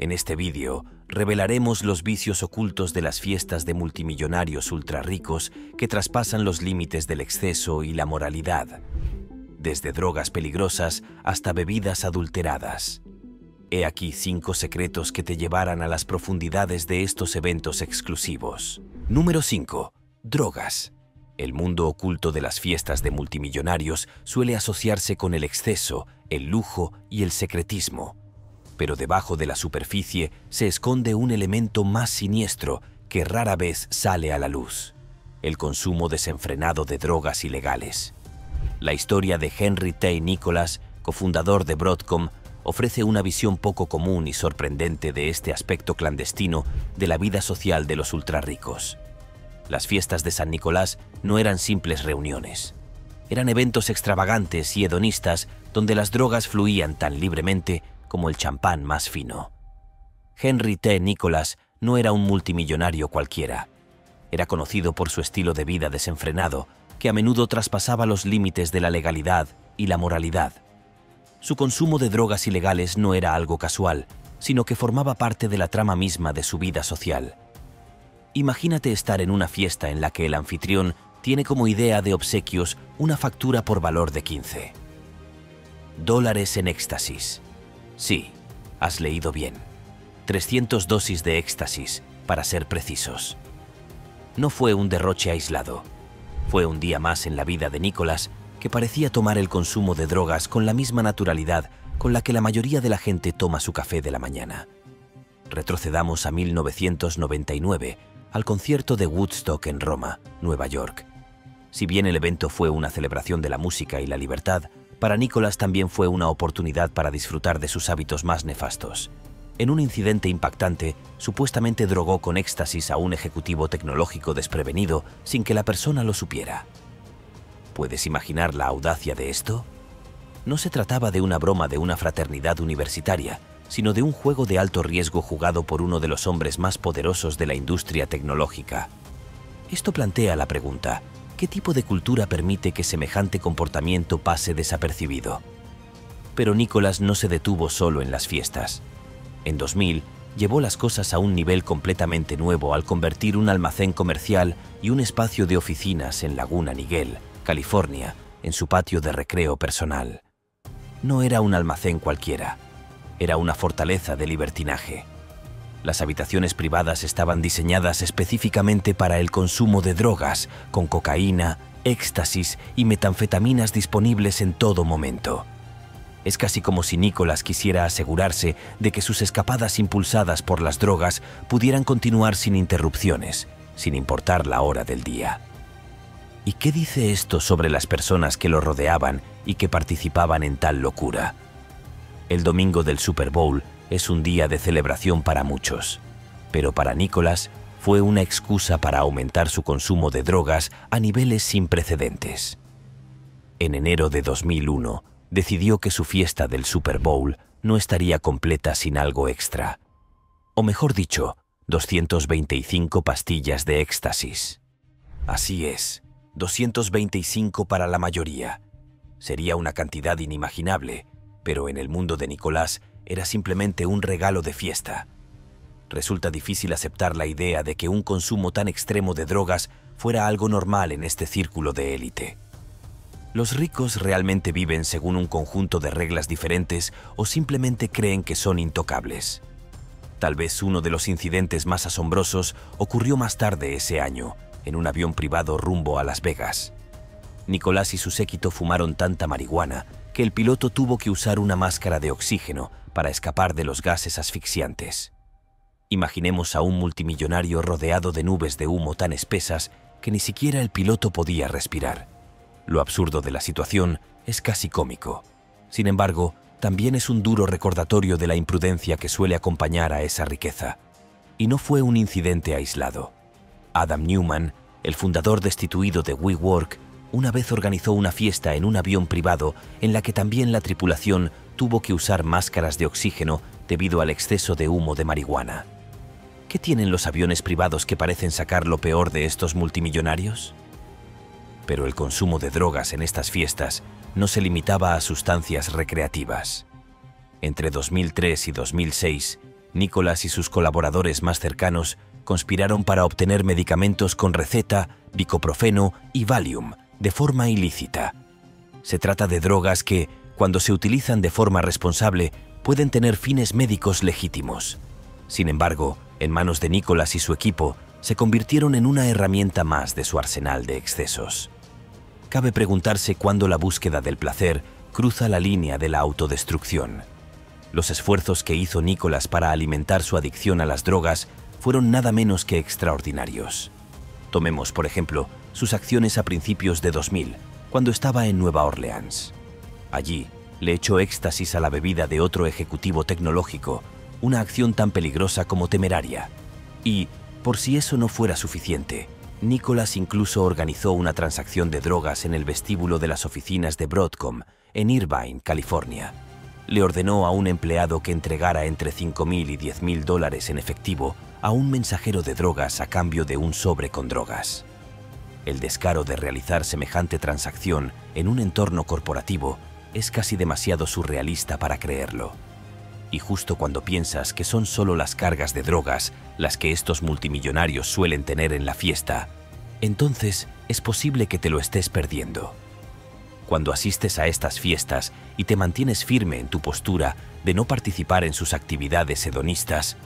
En este vídeo revelaremos los vicios ocultos de las fiestas de multimillonarios ultrarricos que traspasan los límites del exceso y la moralidad, desde drogas peligrosas hasta bebidas adulteradas. He aquí cinco secretos que te llevarán a las profundidades de estos eventos exclusivos. Número 5. Drogas. El mundo oculto de las fiestas de multimillonarios suele asociarse con el exceso, el lujo y el secretismo pero debajo de la superficie se esconde un elemento más siniestro que rara vez sale a la luz, el consumo desenfrenado de drogas ilegales. La historia de Henry T. Nicholas, cofundador de Broadcom, ofrece una visión poco común y sorprendente de este aspecto clandestino de la vida social de los ultrarricos. Las fiestas de San Nicolás no eran simples reuniones. Eran eventos extravagantes y hedonistas donde las drogas fluían tan libremente como el champán más fino. Henry T. Nicholas no era un multimillonario cualquiera. Era conocido por su estilo de vida desenfrenado, que a menudo traspasaba los límites de la legalidad y la moralidad. Su consumo de drogas ilegales no era algo casual, sino que formaba parte de la trama misma de su vida social. Imagínate estar en una fiesta en la que el anfitrión tiene como idea de obsequios una factura por valor de 15 dólares en éxtasis. Sí, has leído bien. 300 dosis de éxtasis, para ser precisos. No fue un derroche aislado. Fue un día más en la vida de Nicolás que parecía tomar el consumo de drogas con la misma naturalidad con la que la mayoría de la gente toma su café de la mañana. Retrocedamos a 1999, al concierto de Woodstock en Roma, Nueva York. Si bien el evento fue una celebración de la música y la libertad, para Nicolás también fue una oportunidad para disfrutar de sus hábitos más nefastos. En un incidente impactante, supuestamente drogó con éxtasis a un ejecutivo tecnológico desprevenido sin que la persona lo supiera. ¿Puedes imaginar la audacia de esto? No se trataba de una broma de una fraternidad universitaria, sino de un juego de alto riesgo jugado por uno de los hombres más poderosos de la industria tecnológica. Esto plantea la pregunta, ¿Qué tipo de cultura permite que semejante comportamiento pase desapercibido? Pero Nicolás no se detuvo solo en las fiestas. En 2000, llevó las cosas a un nivel completamente nuevo al convertir un almacén comercial y un espacio de oficinas en Laguna Niguel, California, en su patio de recreo personal. No era un almacén cualquiera, era una fortaleza de libertinaje. Las habitaciones privadas estaban diseñadas específicamente para el consumo de drogas, con cocaína, éxtasis y metanfetaminas disponibles en todo momento. Es casi como si Nicolás quisiera asegurarse de que sus escapadas impulsadas por las drogas pudieran continuar sin interrupciones, sin importar la hora del día. ¿Y qué dice esto sobre las personas que lo rodeaban y que participaban en tal locura? El domingo del Super Bowl es un día de celebración para muchos, pero para Nicolás fue una excusa para aumentar su consumo de drogas a niveles sin precedentes. En enero de 2001, decidió que su fiesta del Super Bowl no estaría completa sin algo extra. O mejor dicho, 225 pastillas de éxtasis. Así es, 225 para la mayoría. Sería una cantidad inimaginable, pero en el mundo de Nicolás era simplemente un regalo de fiesta. Resulta difícil aceptar la idea de que un consumo tan extremo de drogas fuera algo normal en este círculo de élite. ¿Los ricos realmente viven según un conjunto de reglas diferentes o simplemente creen que son intocables? Tal vez uno de los incidentes más asombrosos ocurrió más tarde ese año, en un avión privado rumbo a Las Vegas. Nicolás y su séquito fumaron tanta marihuana que el piloto tuvo que usar una máscara de oxígeno para escapar de los gases asfixiantes. Imaginemos a un multimillonario rodeado de nubes de humo tan espesas que ni siquiera el piloto podía respirar. Lo absurdo de la situación es casi cómico. Sin embargo, también es un duro recordatorio de la imprudencia que suele acompañar a esa riqueza. Y no fue un incidente aislado. Adam Newman, el fundador destituido de WeWork, una vez organizó una fiesta en un avión privado en la que también la tripulación tuvo que usar máscaras de oxígeno debido al exceso de humo de marihuana. ¿Qué tienen los aviones privados que parecen sacar lo peor de estos multimillonarios? Pero el consumo de drogas en estas fiestas no se limitaba a sustancias recreativas. Entre 2003 y 2006, Nicholas y sus colaboradores más cercanos conspiraron para obtener medicamentos con receta, bicoprofeno y Valium de forma ilícita. Se trata de drogas que, cuando se utilizan de forma responsable, pueden tener fines médicos legítimos. Sin embargo, en manos de Nicholas y su equipo, se convirtieron en una herramienta más de su arsenal de excesos. Cabe preguntarse cuándo la búsqueda del placer cruza la línea de la autodestrucción. Los esfuerzos que hizo Nicholas para alimentar su adicción a las drogas fueron nada menos que extraordinarios. Tomemos, por ejemplo, sus acciones a principios de 2000, cuando estaba en Nueva Orleans. Allí, le echó éxtasis a la bebida de otro ejecutivo tecnológico, una acción tan peligrosa como temeraria. Y, por si eso no fuera suficiente, Nicholas incluso organizó una transacción de drogas en el vestíbulo de las oficinas de Broadcom, en Irvine, California. Le ordenó a un empleado que entregara entre 5.000 y 10.000 dólares en efectivo a un mensajero de drogas a cambio de un sobre con drogas. El descaro de realizar semejante transacción en un entorno corporativo es casi demasiado surrealista para creerlo. Y justo cuando piensas que son solo las cargas de drogas las que estos multimillonarios suelen tener en la fiesta, entonces es posible que te lo estés perdiendo. Cuando asistes a estas fiestas y te mantienes firme en tu postura de no participar en sus actividades hedonistas,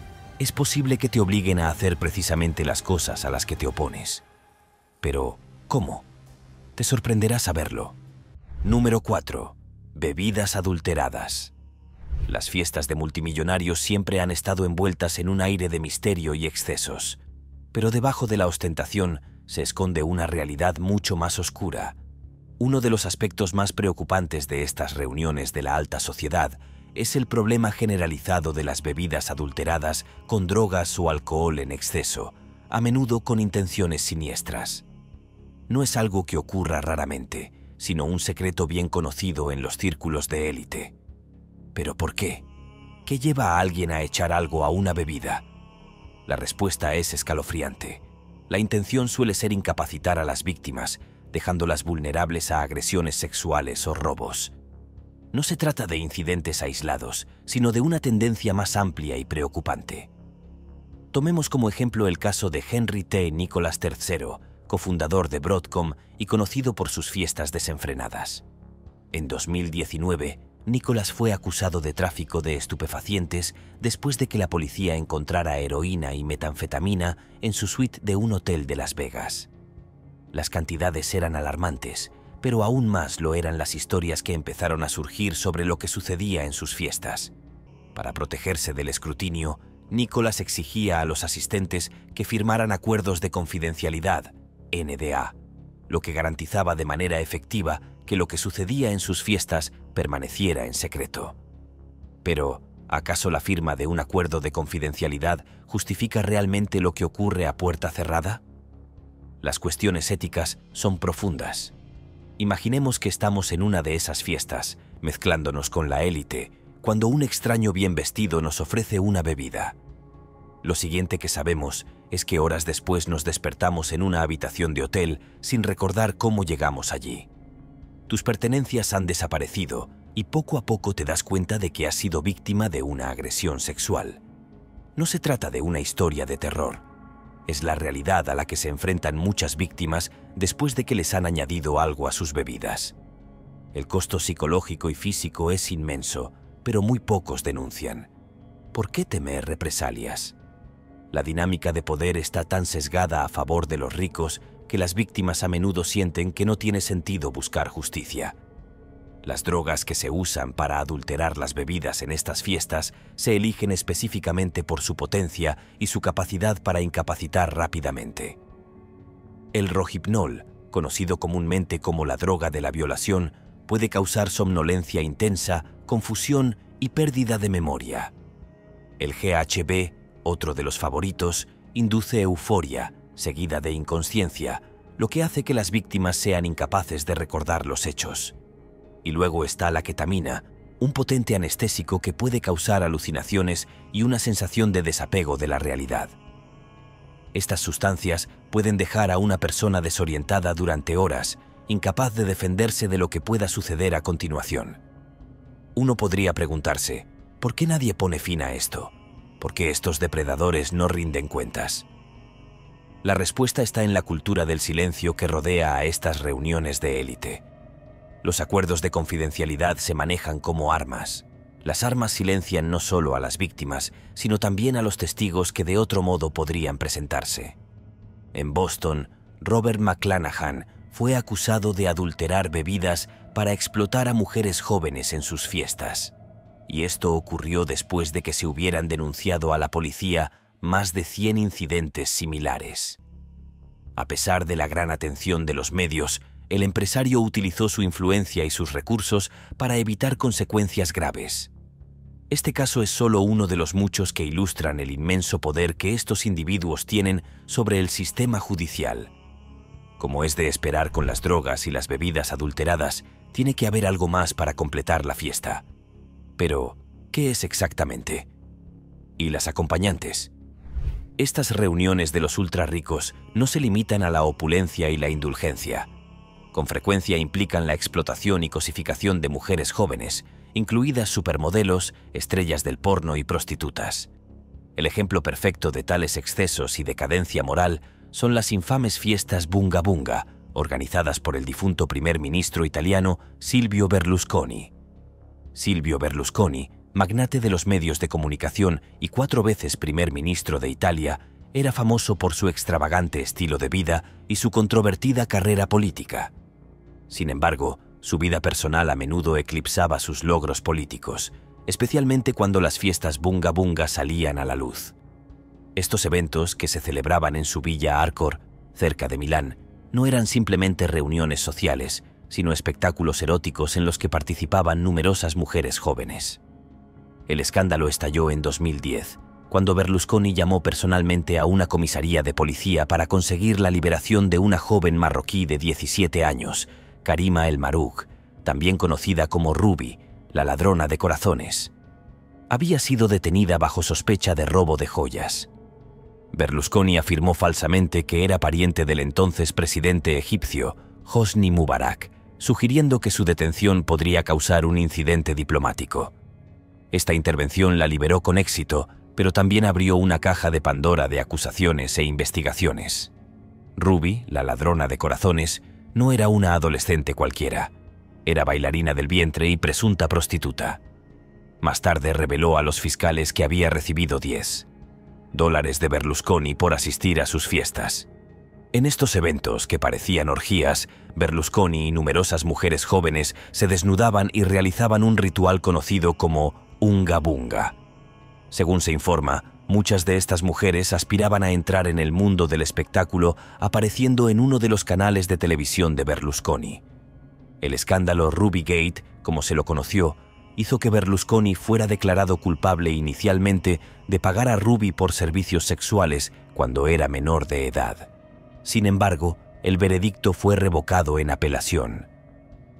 es posible que te obliguen a hacer precisamente las cosas a las que te opones. Pero, ¿cómo? Te sorprenderá saberlo. Número 4. Bebidas adulteradas. Las fiestas de multimillonarios siempre han estado envueltas en un aire de misterio y excesos, pero debajo de la ostentación se esconde una realidad mucho más oscura. Uno de los aspectos más preocupantes de estas reuniones de la alta sociedad es el problema generalizado de las bebidas adulteradas con drogas o alcohol en exceso, a menudo con intenciones siniestras. No es algo que ocurra raramente, sino un secreto bien conocido en los círculos de élite. ¿Pero por qué? ¿Qué lleva a alguien a echar algo a una bebida? La respuesta es escalofriante. La intención suele ser incapacitar a las víctimas, dejándolas vulnerables a agresiones sexuales o robos. No se trata de incidentes aislados, sino de una tendencia más amplia y preocupante. Tomemos como ejemplo el caso de Henry T. Nicholas III, cofundador de Broadcom y conocido por sus fiestas desenfrenadas. En 2019, Nicholas fue acusado de tráfico de estupefacientes después de que la policía encontrara heroína y metanfetamina en su suite de un hotel de Las Vegas. Las cantidades eran alarmantes, pero aún más lo eran las historias que empezaron a surgir sobre lo que sucedía en sus fiestas. Para protegerse del escrutinio, Nicholas exigía a los asistentes que firmaran acuerdos de confidencialidad, NDA, lo que garantizaba de manera efectiva que lo que sucedía en sus fiestas permaneciera en secreto. Pero, ¿acaso la firma de un acuerdo de confidencialidad justifica realmente lo que ocurre a puerta cerrada? Las cuestiones éticas son profundas. Imaginemos que estamos en una de esas fiestas, mezclándonos con la élite, cuando un extraño bien vestido nos ofrece una bebida. Lo siguiente que sabemos es que horas después nos despertamos en una habitación de hotel sin recordar cómo llegamos allí tus pertenencias han desaparecido y poco a poco te das cuenta de que has sido víctima de una agresión sexual. No se trata de una historia de terror. Es la realidad a la que se enfrentan muchas víctimas después de que les han añadido algo a sus bebidas. El costo psicológico y físico es inmenso, pero muy pocos denuncian. ¿Por qué temer represalias? La dinámica de poder está tan sesgada a favor de los ricos que las víctimas a menudo sienten que no tiene sentido buscar justicia. Las drogas que se usan para adulterar las bebidas en estas fiestas se eligen específicamente por su potencia y su capacidad para incapacitar rápidamente. El rohipnol, conocido comúnmente como la droga de la violación, puede causar somnolencia intensa, confusión y pérdida de memoria. El GHB, otro de los favoritos, induce euforia, seguida de inconsciencia, lo que hace que las víctimas sean incapaces de recordar los hechos. Y luego está la ketamina, un potente anestésico que puede causar alucinaciones y una sensación de desapego de la realidad. Estas sustancias pueden dejar a una persona desorientada durante horas, incapaz de defenderse de lo que pueda suceder a continuación. Uno podría preguntarse, ¿por qué nadie pone fin a esto? ¿Por qué estos depredadores no rinden cuentas? La respuesta está en la cultura del silencio que rodea a estas reuniones de élite. Los acuerdos de confidencialidad se manejan como armas. Las armas silencian no solo a las víctimas, sino también a los testigos que de otro modo podrían presentarse. En Boston, Robert McClanahan fue acusado de adulterar bebidas para explotar a mujeres jóvenes en sus fiestas. Y esto ocurrió después de que se hubieran denunciado a la policía más de 100 incidentes similares. A pesar de la gran atención de los medios, el empresario utilizó su influencia y sus recursos para evitar consecuencias graves. Este caso es solo uno de los muchos que ilustran el inmenso poder que estos individuos tienen sobre el sistema judicial. Como es de esperar con las drogas y las bebidas adulteradas, tiene que haber algo más para completar la fiesta. Pero, ¿qué es exactamente? ¿Y las acompañantes? Estas reuniones de los ultra ricos no se limitan a la opulencia y la indulgencia. Con frecuencia implican la explotación y cosificación de mujeres jóvenes, incluidas supermodelos, estrellas del porno y prostitutas. El ejemplo perfecto de tales excesos y decadencia moral son las infames fiestas Bunga Bunga, organizadas por el difunto primer ministro italiano Silvio Berlusconi. Silvio Berlusconi, magnate de los medios de comunicación y cuatro veces primer ministro de Italia, era famoso por su extravagante estilo de vida y su controvertida carrera política. Sin embargo, su vida personal a menudo eclipsaba sus logros políticos, especialmente cuando las fiestas Bunga Bunga salían a la luz. Estos eventos, que se celebraban en su villa Arcor, cerca de Milán, no eran simplemente reuniones sociales, sino espectáculos eróticos en los que participaban numerosas mujeres jóvenes. El escándalo estalló en 2010, cuando Berlusconi llamó personalmente a una comisaría de policía para conseguir la liberación de una joven marroquí de 17 años, Karima El Marouk, también conocida como Ruby, la ladrona de corazones. Había sido detenida bajo sospecha de robo de joyas. Berlusconi afirmó falsamente que era pariente del entonces presidente egipcio, Hosni Mubarak, sugiriendo que su detención podría causar un incidente diplomático. Esta intervención la liberó con éxito, pero también abrió una caja de Pandora de acusaciones e investigaciones. Ruby, la ladrona de corazones, no era una adolescente cualquiera. Era bailarina del vientre y presunta prostituta. Más tarde reveló a los fiscales que había recibido 10 dólares de Berlusconi por asistir a sus fiestas. En estos eventos, que parecían orgías, Berlusconi y numerosas mujeres jóvenes se desnudaban y realizaban un ritual conocido como Unga Bunga. Según se informa, muchas de estas mujeres aspiraban a entrar en el mundo del espectáculo apareciendo en uno de los canales de televisión de Berlusconi. El escándalo Ruby Gate, como se lo conoció, hizo que Berlusconi fuera declarado culpable inicialmente de pagar a Ruby por servicios sexuales cuando era menor de edad. Sin embargo, el veredicto fue revocado en apelación.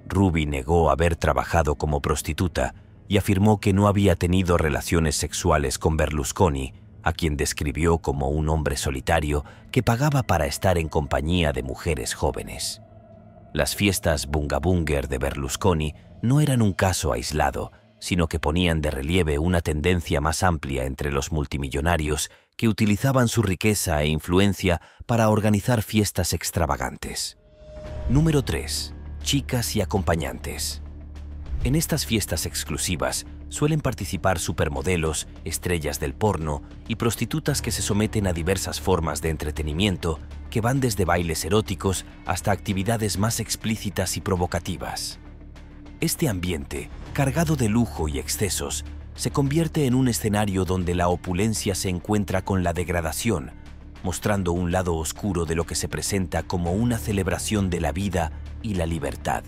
Ruby negó haber trabajado como prostituta y afirmó que no había tenido relaciones sexuales con Berlusconi, a quien describió como un hombre solitario que pagaba para estar en compañía de mujeres jóvenes. Las fiestas Bungabunger de Berlusconi no eran un caso aislado, sino que ponían de relieve una tendencia más amplia entre los multimillonarios que utilizaban su riqueza e influencia para organizar fiestas extravagantes. Número 3. Chicas y acompañantes. En estas fiestas exclusivas suelen participar supermodelos, estrellas del porno y prostitutas que se someten a diversas formas de entretenimiento que van desde bailes eróticos hasta actividades más explícitas y provocativas. Este ambiente, cargado de lujo y excesos, se convierte en un escenario donde la opulencia se encuentra con la degradación, mostrando un lado oscuro de lo que se presenta como una celebración de la vida y la libertad.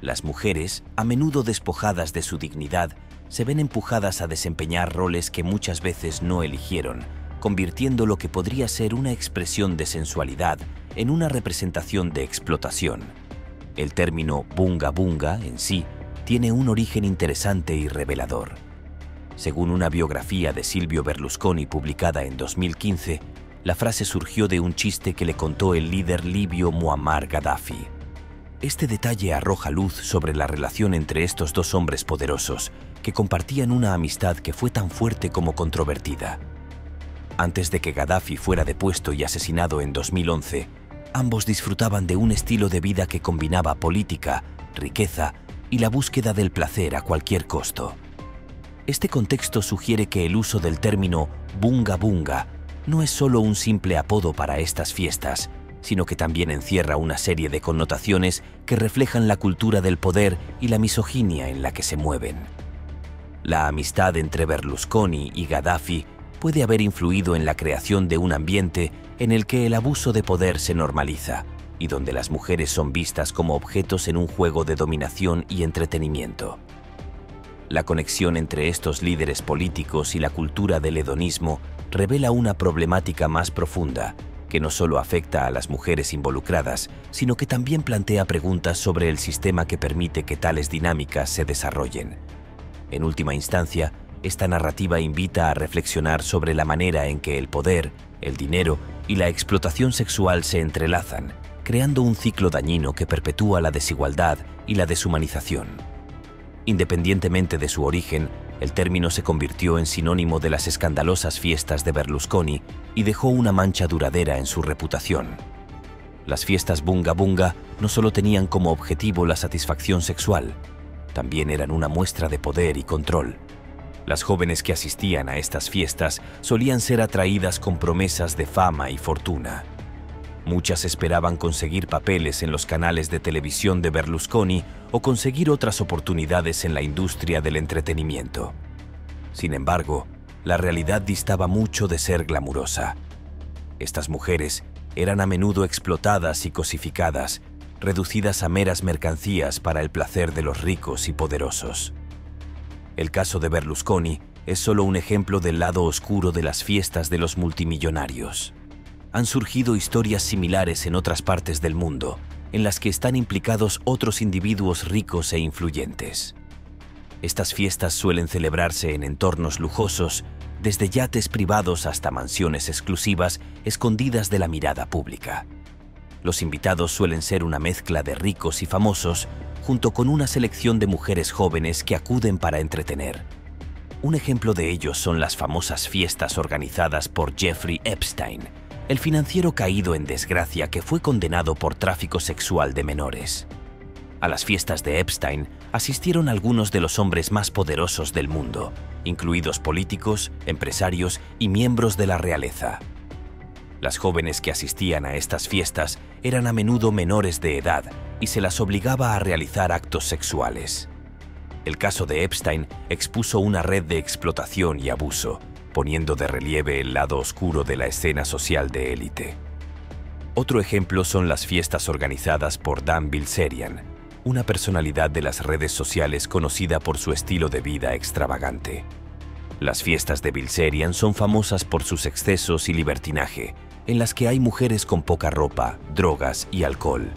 Las mujeres, a menudo despojadas de su dignidad, se ven empujadas a desempeñar roles que muchas veces no eligieron, convirtiendo lo que podría ser una expresión de sensualidad en una representación de explotación. El término bunga bunga en sí tiene un origen interesante y revelador. Según una biografía de Silvio Berlusconi publicada en 2015, la frase surgió de un chiste que le contó el líder libio Muammar Gaddafi. Este detalle arroja luz sobre la relación entre estos dos hombres poderosos, que compartían una amistad que fue tan fuerte como controvertida. Antes de que Gaddafi fuera depuesto y asesinado en 2011, ambos disfrutaban de un estilo de vida que combinaba política, riqueza y la búsqueda del placer a cualquier costo. Este contexto sugiere que el uso del término bunga bunga no es solo un simple apodo para estas fiestas, sino que también encierra una serie de connotaciones que reflejan la cultura del poder y la misoginia en la que se mueven. La amistad entre Berlusconi y Gaddafi puede haber influido en la creación de un ambiente en el que el abuso de poder se normaliza y donde las mujeres son vistas como objetos en un juego de dominación y entretenimiento. La conexión entre estos líderes políticos y la cultura del hedonismo revela una problemática más profunda que no solo afecta a las mujeres involucradas, sino que también plantea preguntas sobre el sistema que permite que tales dinámicas se desarrollen. En última instancia, esta narrativa invita a reflexionar sobre la manera en que el poder, el dinero y la explotación sexual se entrelazan, creando un ciclo dañino que perpetúa la desigualdad y la deshumanización. Independientemente de su origen, el término se convirtió en sinónimo de las escandalosas fiestas de Berlusconi y dejó una mancha duradera en su reputación. Las fiestas bunga bunga no solo tenían como objetivo la satisfacción sexual, también eran una muestra de poder y control. Las jóvenes que asistían a estas fiestas solían ser atraídas con promesas de fama y fortuna. Muchas esperaban conseguir papeles en los canales de televisión de Berlusconi o conseguir otras oportunidades en la industria del entretenimiento. Sin embargo, la realidad distaba mucho de ser glamurosa. Estas mujeres eran a menudo explotadas y cosificadas, reducidas a meras mercancías para el placer de los ricos y poderosos. El caso de Berlusconi es solo un ejemplo del lado oscuro de las fiestas de los multimillonarios. Han surgido historias similares en otras partes del mundo, en las que están implicados otros individuos ricos e influyentes. Estas fiestas suelen celebrarse en entornos lujosos, desde yates privados hasta mansiones exclusivas escondidas de la mirada pública. Los invitados suelen ser una mezcla de ricos y famosos, junto con una selección de mujeres jóvenes que acuden para entretener. Un ejemplo de ellos son las famosas fiestas organizadas por Jeffrey Epstein, el financiero caído en desgracia que fue condenado por tráfico sexual de menores. A las fiestas de Epstein asistieron algunos de los hombres más poderosos del mundo, incluidos políticos, empresarios y miembros de la realeza. Las jóvenes que asistían a estas fiestas eran a menudo menores de edad y se las obligaba a realizar actos sexuales. El caso de Epstein expuso una red de explotación y abuso, poniendo de relieve el lado oscuro de la escena social de élite. Otro ejemplo son las fiestas organizadas por Dan Bilzerian, una personalidad de las redes sociales conocida por su estilo de vida extravagante. Las fiestas de Bilzerian son famosas por sus excesos y libertinaje, en las que hay mujeres con poca ropa, drogas y alcohol.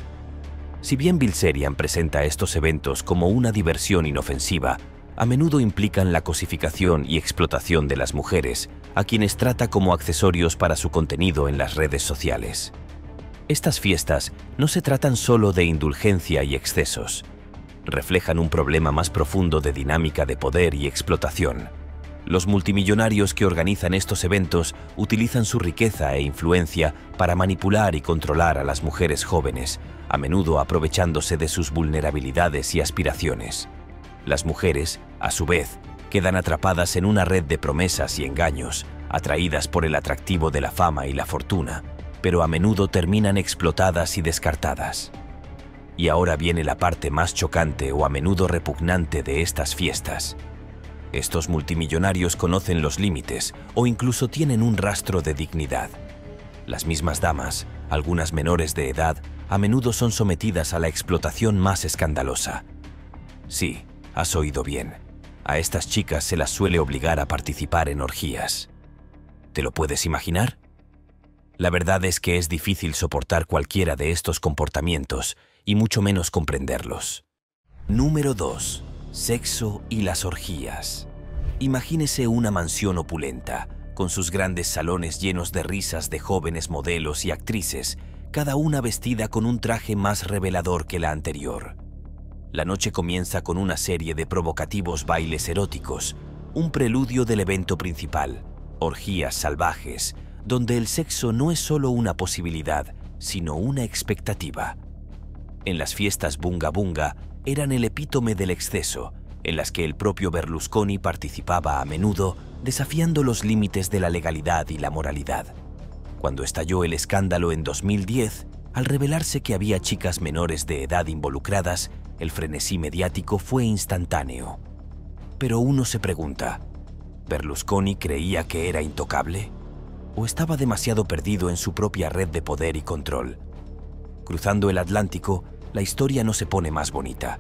Si bien Bilzerian presenta estos eventos como una diversión inofensiva, a menudo implican la cosificación y explotación de las mujeres, a quienes trata como accesorios para su contenido en las redes sociales. Estas fiestas no se tratan solo de indulgencia y excesos. Reflejan un problema más profundo de dinámica de poder y explotación. Los multimillonarios que organizan estos eventos utilizan su riqueza e influencia para manipular y controlar a las mujeres jóvenes, a menudo aprovechándose de sus vulnerabilidades y aspiraciones. Las mujeres, a su vez, quedan atrapadas en una red de promesas y engaños, atraídas por el atractivo de la fama y la fortuna, pero a menudo terminan explotadas y descartadas. Y ahora viene la parte más chocante o a menudo repugnante de estas fiestas. Estos multimillonarios conocen los límites o incluso tienen un rastro de dignidad. Las mismas damas, algunas menores de edad, a menudo son sometidas a la explotación más escandalosa. Sí, Has oído bien. A estas chicas se las suele obligar a participar en orgías. ¿Te lo puedes imaginar? La verdad es que es difícil soportar cualquiera de estos comportamientos y mucho menos comprenderlos. Número 2. Sexo y las orgías. Imagínese una mansión opulenta, con sus grandes salones llenos de risas de jóvenes modelos y actrices cada una vestida con un traje más revelador que la anterior. La noche comienza con una serie de provocativos bailes eróticos, un preludio del evento principal, orgías salvajes, donde el sexo no es solo una posibilidad, sino una expectativa. En las fiestas Bunga Bunga eran el epítome del exceso, en las que el propio Berlusconi participaba a menudo desafiando los límites de la legalidad y la moralidad. Cuando estalló el escándalo en 2010, al revelarse que había chicas menores de edad involucradas, el frenesí mediático fue instantáneo. Pero uno se pregunta, ¿Berlusconi creía que era intocable? ¿O estaba demasiado perdido en su propia red de poder y control? Cruzando el Atlántico, la historia no se pone más bonita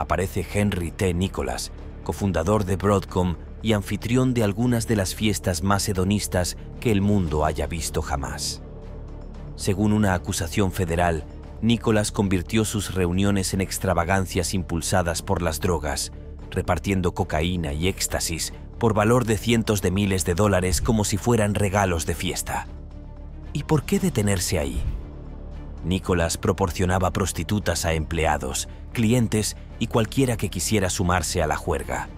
aparece Henry T. Nicholas, cofundador de Broadcom y anfitrión de algunas de las fiestas más hedonistas que el mundo haya visto jamás. Según una acusación federal, Nicholas convirtió sus reuniones en extravagancias impulsadas por las drogas, repartiendo cocaína y éxtasis por valor de cientos de miles de dólares como si fueran regalos de fiesta. ¿Y por qué detenerse ahí? Nicholas proporcionaba prostitutas a empleados, clientes y cualquiera que quisiera sumarse a la juerga.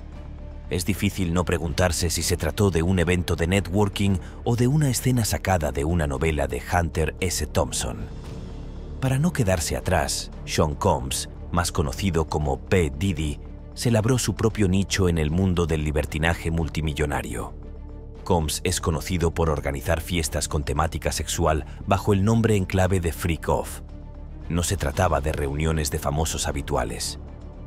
Es difícil no preguntarse si se trató de un evento de networking o de una escena sacada de una novela de Hunter S. Thompson. Para no quedarse atrás, Sean Combs, más conocido como P. Diddy, se labró su propio nicho en el mundo del libertinaje multimillonario. Combs es conocido por organizar fiestas con temática sexual bajo el nombre en clave de Freak Off. No se trataba de reuniones de famosos habituales.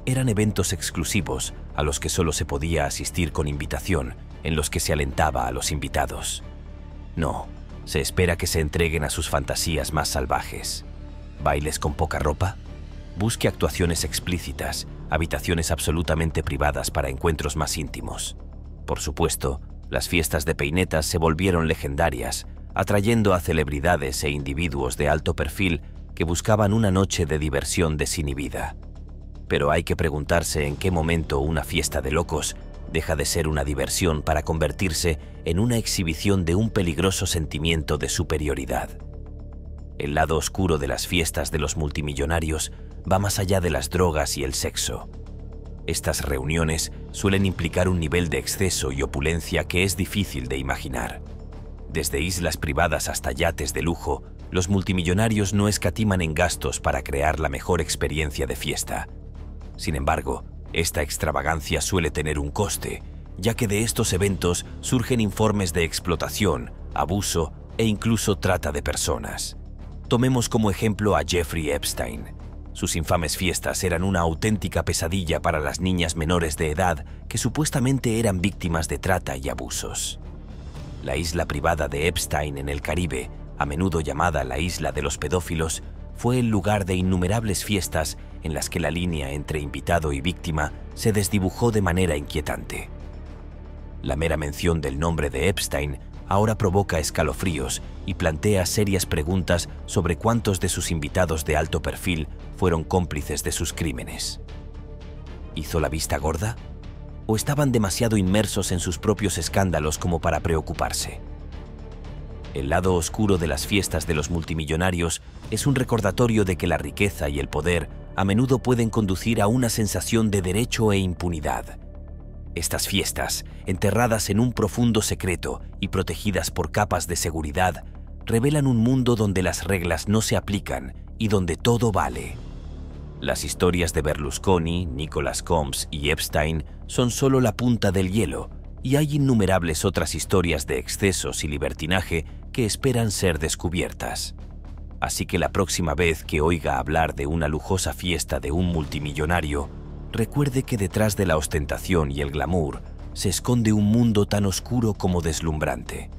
Eran eventos exclusivos a los que solo se podía asistir con invitación, en los que se alentaba a los invitados. No, se espera que se entreguen a sus fantasías más salvajes. ¿Bailes con poca ropa? Busque actuaciones explícitas, habitaciones absolutamente privadas para encuentros más íntimos. Por supuesto, las fiestas de peinetas se volvieron legendarias, atrayendo a celebridades e individuos de alto perfil que buscaban una noche de diversión desinhibida. Pero hay que preguntarse en qué momento una fiesta de locos deja de ser una diversión para convertirse en una exhibición de un peligroso sentimiento de superioridad. El lado oscuro de las fiestas de los multimillonarios va más allá de las drogas y el sexo. Estas reuniones suelen implicar un nivel de exceso y opulencia que es difícil de imaginar. Desde islas privadas hasta yates de lujo, los multimillonarios no escatiman en gastos para crear la mejor experiencia de fiesta. Sin embargo, esta extravagancia suele tener un coste, ya que de estos eventos surgen informes de explotación, abuso e incluso trata de personas. Tomemos como ejemplo a Jeffrey Epstein, sus infames fiestas eran una auténtica pesadilla para las niñas menores de edad que supuestamente eran víctimas de trata y abusos. La isla privada de Epstein en el Caribe, a menudo llamada la isla de los pedófilos, fue el lugar de innumerables fiestas en las que la línea entre invitado y víctima se desdibujó de manera inquietante. La mera mención del nombre de Epstein ahora provoca escalofríos y plantea serias preguntas sobre cuántos de sus invitados de alto perfil fueron cómplices de sus crímenes. ¿Hizo la vista gorda? ¿O estaban demasiado inmersos en sus propios escándalos como para preocuparse? El lado oscuro de las fiestas de los multimillonarios es un recordatorio de que la riqueza y el poder a menudo pueden conducir a una sensación de derecho e impunidad. Estas fiestas, enterradas en un profundo secreto y protegidas por capas de seguridad, revelan un mundo donde las reglas no se aplican y donde todo vale. Las historias de Berlusconi, Nicholas Combs y Epstein son solo la punta del hielo, y hay innumerables otras historias de excesos y libertinaje que esperan ser descubiertas. Así que la próxima vez que oiga hablar de una lujosa fiesta de un multimillonario, recuerde que detrás de la ostentación y el glamour se esconde un mundo tan oscuro como deslumbrante.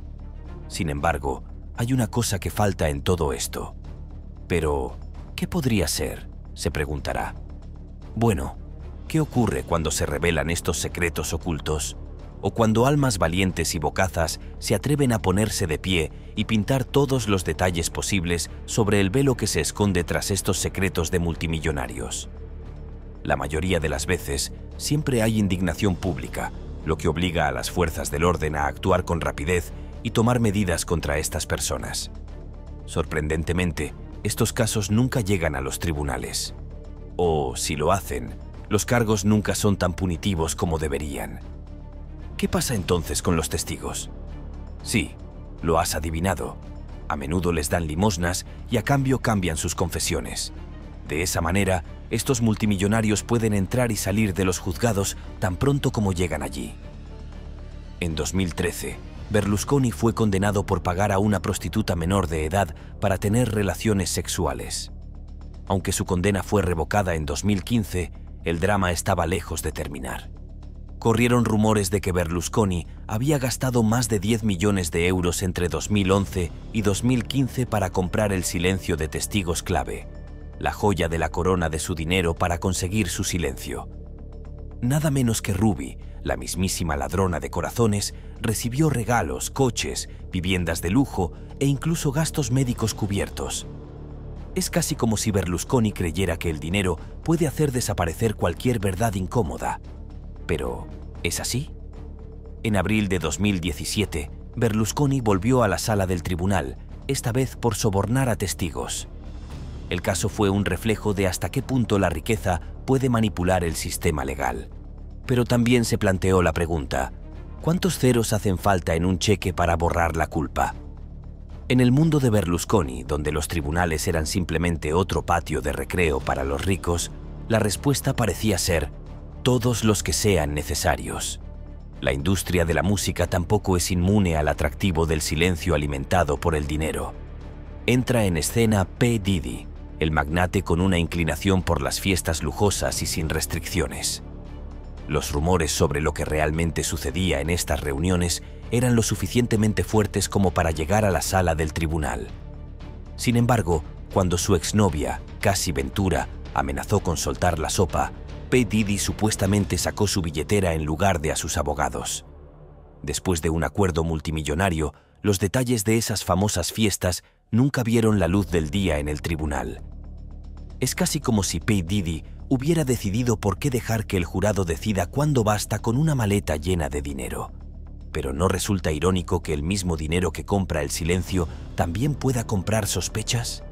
Sin embargo, hay una cosa que falta en todo esto. Pero, ¿qué podría ser? se preguntará. Bueno, ¿qué ocurre cuando se revelan estos secretos ocultos? ¿O cuando almas valientes y bocazas se atreven a ponerse de pie y pintar todos los detalles posibles sobre el velo que se esconde tras estos secretos de multimillonarios? La mayoría de las veces, siempre hay indignación pública, lo que obliga a las fuerzas del orden a actuar con rapidez y tomar medidas contra estas personas. Sorprendentemente, estos casos nunca llegan a los tribunales. O, si lo hacen, los cargos nunca son tan punitivos como deberían. ¿Qué pasa entonces con los testigos? Sí, lo has adivinado. A menudo les dan limosnas y a cambio cambian sus confesiones. De esa manera, estos multimillonarios pueden entrar y salir de los juzgados tan pronto como llegan allí. En 2013, Berlusconi fue condenado por pagar a una prostituta menor de edad para tener relaciones sexuales. Aunque su condena fue revocada en 2015, el drama estaba lejos de terminar. Corrieron rumores de que Berlusconi había gastado más de 10 millones de euros entre 2011 y 2015 para comprar el silencio de testigos clave, la joya de la corona de su dinero para conseguir su silencio. Nada menos que Ruby, la mismísima ladrona de corazones, recibió regalos, coches, viviendas de lujo e incluso gastos médicos cubiertos. Es casi como si Berlusconi creyera que el dinero puede hacer desaparecer cualquier verdad incómoda. Pero, ¿es así? En abril de 2017, Berlusconi volvió a la sala del tribunal, esta vez por sobornar a testigos. El caso fue un reflejo de hasta qué punto la riqueza puede manipular el sistema legal. Pero también se planteó la pregunta, ¿cuántos ceros hacen falta en un cheque para borrar la culpa? En el mundo de Berlusconi, donde los tribunales eran simplemente otro patio de recreo para los ricos, la respuesta parecía ser todos los que sean necesarios. La industria de la música tampoco es inmune al atractivo del silencio alimentado por el dinero. Entra en escena P. Diddy, el magnate con una inclinación por las fiestas lujosas y sin restricciones. Los rumores sobre lo que realmente sucedía en estas reuniones eran lo suficientemente fuertes como para llegar a la sala del tribunal. Sin embargo, cuando su exnovia, Cassie Ventura, amenazó con soltar la sopa, P. Diddy supuestamente sacó su billetera en lugar de a sus abogados. Después de un acuerdo multimillonario, los detalles de esas famosas fiestas nunca vieron la luz del día en el tribunal. Es casi como si P. Diddy hubiera decidido por qué dejar que el jurado decida cuándo basta con una maleta llena de dinero. Pero ¿no resulta irónico que el mismo dinero que compra el silencio también pueda comprar sospechas?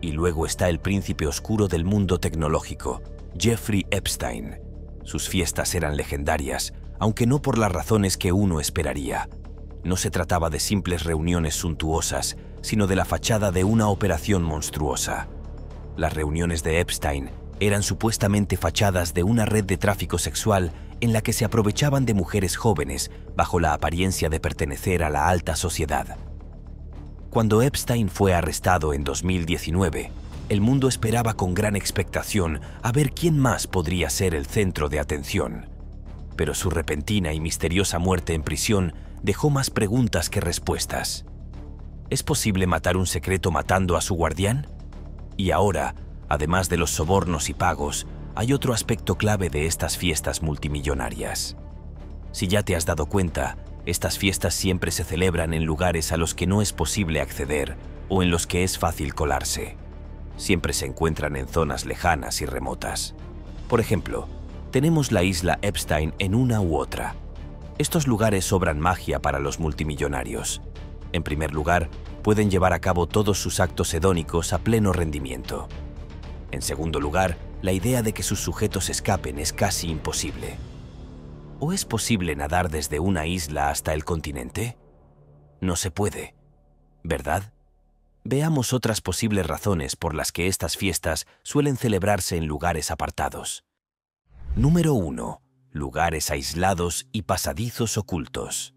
Y luego está el príncipe oscuro del mundo tecnológico, Jeffrey Epstein. Sus fiestas eran legendarias, aunque no por las razones que uno esperaría. No se trataba de simples reuniones suntuosas, sino de la fachada de una operación monstruosa. Las reuniones de Epstein eran supuestamente fachadas de una red de tráfico sexual en la que se aprovechaban de mujeres jóvenes bajo la apariencia de pertenecer a la alta sociedad. Cuando Epstein fue arrestado en 2019, el mundo esperaba con gran expectación a ver quién más podría ser el centro de atención. Pero su repentina y misteriosa muerte en prisión dejó más preguntas que respuestas. ¿Es posible matar un secreto matando a su guardián? Y ahora, además de los sobornos y pagos, hay otro aspecto clave de estas fiestas multimillonarias. Si ya te has dado cuenta, estas fiestas siempre se celebran en lugares a los que no es posible acceder o en los que es fácil colarse. Siempre se encuentran en zonas lejanas y remotas. Por ejemplo, tenemos la isla Epstein en una u otra. Estos lugares sobran magia para los multimillonarios. En primer lugar, pueden llevar a cabo todos sus actos hedónicos a pleno rendimiento. En segundo lugar, la idea de que sus sujetos escapen es casi imposible. ¿O es posible nadar desde una isla hasta el continente? No se puede, ¿verdad? Veamos otras posibles razones por las que estas fiestas suelen celebrarse en lugares apartados. Número 1. Lugares aislados y pasadizos ocultos.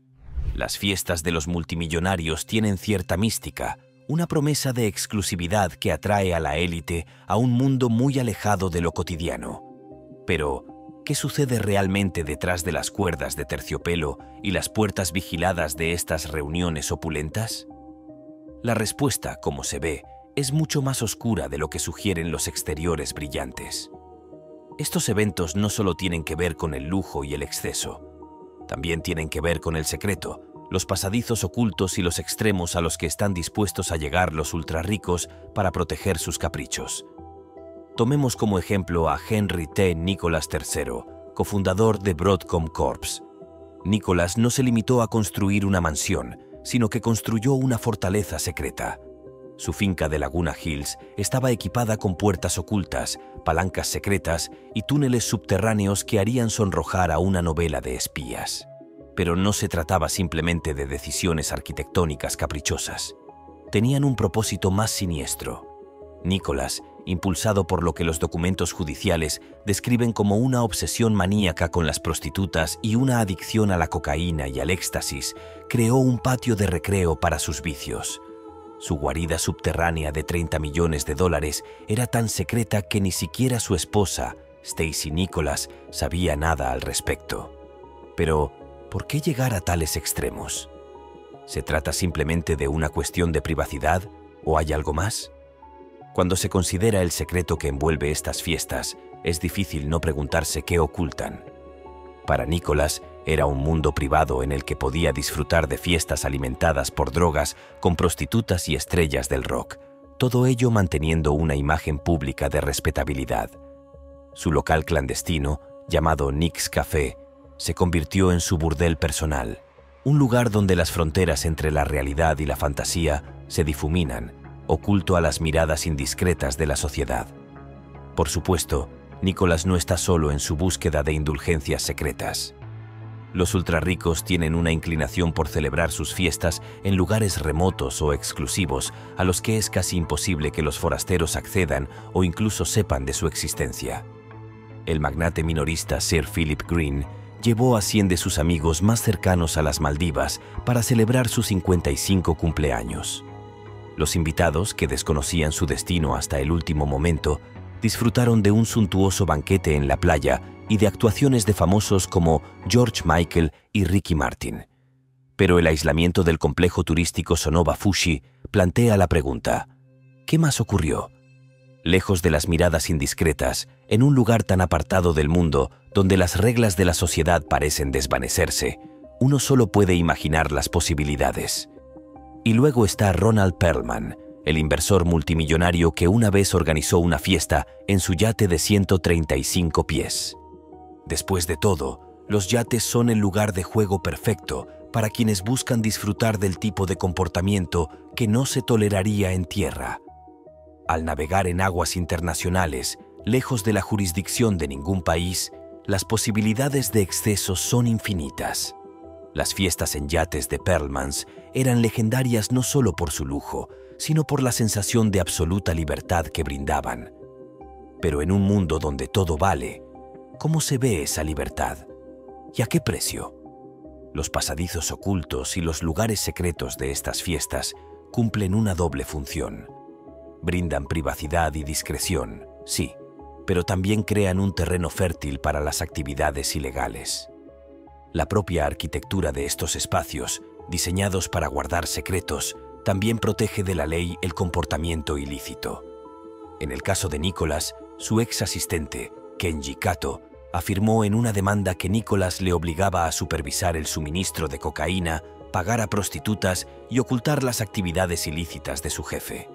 Las fiestas de los multimillonarios tienen cierta mística, una promesa de exclusividad que atrae a la élite a un mundo muy alejado de lo cotidiano. Pero, ¿qué sucede realmente detrás de las cuerdas de terciopelo y las puertas vigiladas de estas reuniones opulentas? La respuesta, como se ve, es mucho más oscura de lo que sugieren los exteriores brillantes. Estos eventos no solo tienen que ver con el lujo y el exceso, también tienen que ver con el secreto, los pasadizos ocultos y los extremos a los que están dispuestos a llegar los ultrarricos para proteger sus caprichos. Tomemos como ejemplo a Henry T. Nicholas III, cofundador de Broadcom Corps. Nicholas no se limitó a construir una mansión, sino que construyó una fortaleza secreta. Su finca de Laguna Hills estaba equipada con puertas ocultas, palancas secretas y túneles subterráneos que harían sonrojar a una novela de espías. Pero no se trataba simplemente de decisiones arquitectónicas caprichosas. Tenían un propósito más siniestro. Nicholas, impulsado por lo que los documentos judiciales describen como una obsesión maníaca con las prostitutas y una adicción a la cocaína y al éxtasis, creó un patio de recreo para sus vicios su guarida subterránea de 30 millones de dólares era tan secreta que ni siquiera su esposa, Stacy Nicholas, sabía nada al respecto. Pero, ¿por qué llegar a tales extremos? ¿Se trata simplemente de una cuestión de privacidad o hay algo más? Cuando se considera el secreto que envuelve estas fiestas, es difícil no preguntarse qué ocultan. Para Nicholas, era un mundo privado en el que podía disfrutar de fiestas alimentadas por drogas con prostitutas y estrellas del rock, todo ello manteniendo una imagen pública de respetabilidad. Su local clandestino, llamado Nick's Café, se convirtió en su burdel personal, un lugar donde las fronteras entre la realidad y la fantasía se difuminan, oculto a las miradas indiscretas de la sociedad. Por supuesto, Nicholas no está solo en su búsqueda de indulgencias secretas. Los ultrarricos tienen una inclinación por celebrar sus fiestas en lugares remotos o exclusivos a los que es casi imposible que los forasteros accedan o incluso sepan de su existencia. El magnate minorista Sir Philip Green llevó a 100 de sus amigos más cercanos a las Maldivas para celebrar su 55 cumpleaños. Los invitados, que desconocían su destino hasta el último momento, disfrutaron de un suntuoso banquete en la playa y de actuaciones de famosos como George Michael y Ricky Martin. Pero el aislamiento del complejo turístico Sonoba Fushi plantea la pregunta, ¿qué más ocurrió? Lejos de las miradas indiscretas, en un lugar tan apartado del mundo, donde las reglas de la sociedad parecen desvanecerse, uno solo puede imaginar las posibilidades. Y luego está Ronald Perlman, el inversor multimillonario que una vez organizó una fiesta en su yate de 135 pies. Después de todo, los yates son el lugar de juego perfecto para quienes buscan disfrutar del tipo de comportamiento que no se toleraría en tierra. Al navegar en aguas internacionales, lejos de la jurisdicción de ningún país, las posibilidades de exceso son infinitas. Las fiestas en yates de Perlmans eran legendarias no solo por su lujo, sino por la sensación de absoluta libertad que brindaban. Pero en un mundo donde todo vale, ¿cómo se ve esa libertad? ¿Y a qué precio? Los pasadizos ocultos y los lugares secretos de estas fiestas cumplen una doble función. Brindan privacidad y discreción, sí, pero también crean un terreno fértil para las actividades ilegales. La propia arquitectura de estos espacios, diseñados para guardar secretos, también protege de la ley el comportamiento ilícito. En el caso de Nicolás, su ex asistente, Kenji Kato, afirmó en una demanda que Nicolás le obligaba a supervisar el suministro de cocaína, pagar a prostitutas y ocultar las actividades ilícitas de su jefe.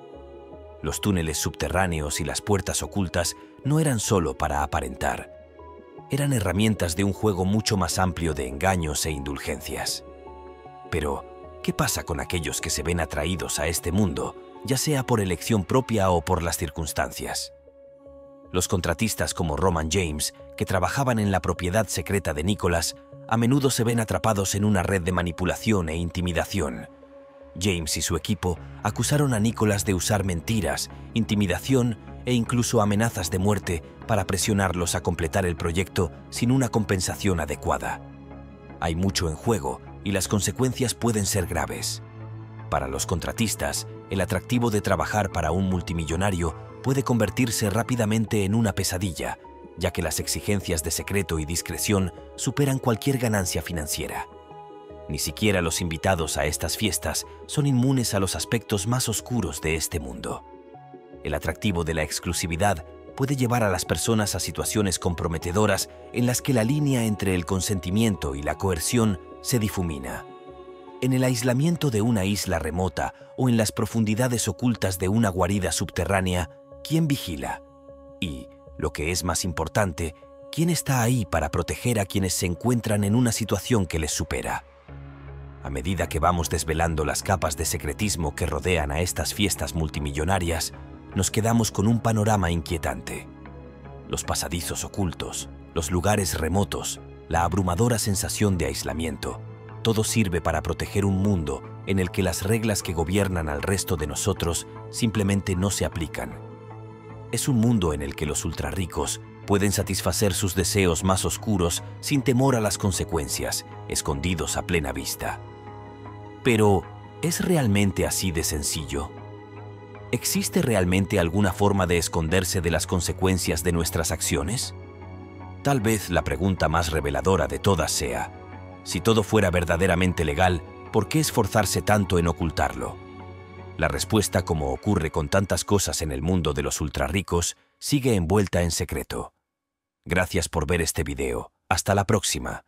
Los túneles subterráneos y las puertas ocultas no eran solo para aparentar. Eran herramientas de un juego mucho más amplio de engaños e indulgencias. Pero, ¿Qué pasa con aquellos que se ven atraídos a este mundo, ya sea por elección propia o por las circunstancias? Los contratistas como Roman James, que trabajaban en la propiedad secreta de Nicholas, a menudo se ven atrapados en una red de manipulación e intimidación. James y su equipo acusaron a Nicholas de usar mentiras, intimidación e incluso amenazas de muerte para presionarlos a completar el proyecto sin una compensación adecuada. Hay mucho en juego y las consecuencias pueden ser graves. Para los contratistas, el atractivo de trabajar para un multimillonario puede convertirse rápidamente en una pesadilla, ya que las exigencias de secreto y discreción superan cualquier ganancia financiera. Ni siquiera los invitados a estas fiestas son inmunes a los aspectos más oscuros de este mundo. El atractivo de la exclusividad puede llevar a las personas a situaciones comprometedoras en las que la línea entre el consentimiento y la coerción se difumina. En el aislamiento de una isla remota o en las profundidades ocultas de una guarida subterránea, ¿quién vigila? Y, lo que es más importante, ¿quién está ahí para proteger a quienes se encuentran en una situación que les supera? A medida que vamos desvelando las capas de secretismo que rodean a estas fiestas multimillonarias, nos quedamos con un panorama inquietante. Los pasadizos ocultos, los lugares remotos, la abrumadora sensación de aislamiento, todo sirve para proteger un mundo en el que las reglas que gobiernan al resto de nosotros simplemente no se aplican. Es un mundo en el que los ultrarricos pueden satisfacer sus deseos más oscuros sin temor a las consecuencias, escondidos a plena vista. Pero, ¿es realmente así de sencillo? ¿Existe realmente alguna forma de esconderse de las consecuencias de nuestras acciones? Tal vez la pregunta más reveladora de todas sea, si todo fuera verdaderamente legal, ¿por qué esforzarse tanto en ocultarlo? La respuesta, como ocurre con tantas cosas en el mundo de los ultrarricos, sigue envuelta en secreto. Gracias por ver este video. Hasta la próxima.